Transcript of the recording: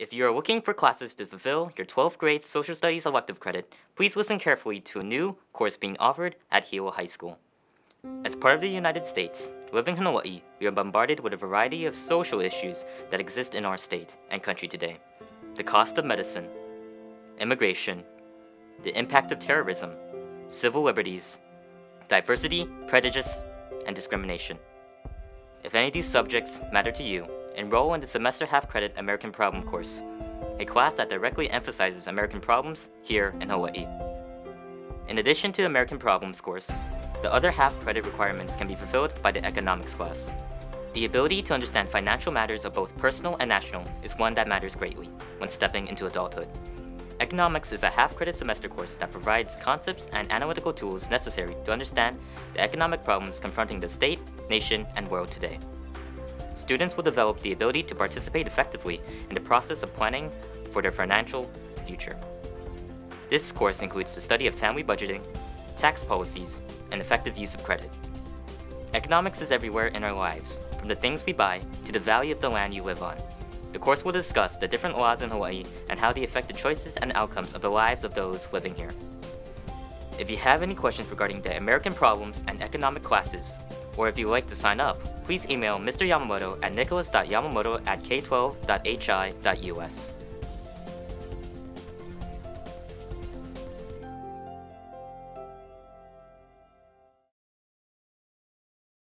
If you are looking for classes to fulfill your 12th grade social studies elective credit, please listen carefully to a new course being offered at Hilo High School. As part of the United States, living in Hawaii, we are bombarded with a variety of social issues that exist in our state and country today. The cost of medicine, immigration, the impact of terrorism, civil liberties, diversity, prejudice, and discrimination. If any of these subjects matter to you, enroll in the semester half-credit American Problem course, a class that directly emphasizes American problems here in Hawaii. In addition to the American Problems course, the other half-credit requirements can be fulfilled by the economics class. The ability to understand financial matters of both personal and national is one that matters greatly when stepping into adulthood. Economics is a half-credit semester course that provides concepts and analytical tools necessary to understand the economic problems confronting the state, nation, and world today. Students will develop the ability to participate effectively in the process of planning for their financial future. This course includes the study of family budgeting, tax policies, and effective use of credit. Economics is everywhere in our lives, from the things we buy to the value of the land you live on. The course will discuss the different laws in Hawaii and how they affect the choices and outcomes of the lives of those living here. If you have any questions regarding the American problems and economic classes, or if you would like to sign up, please email Mr. Yamamoto at nicholas.yamamoto at k12.hi.us.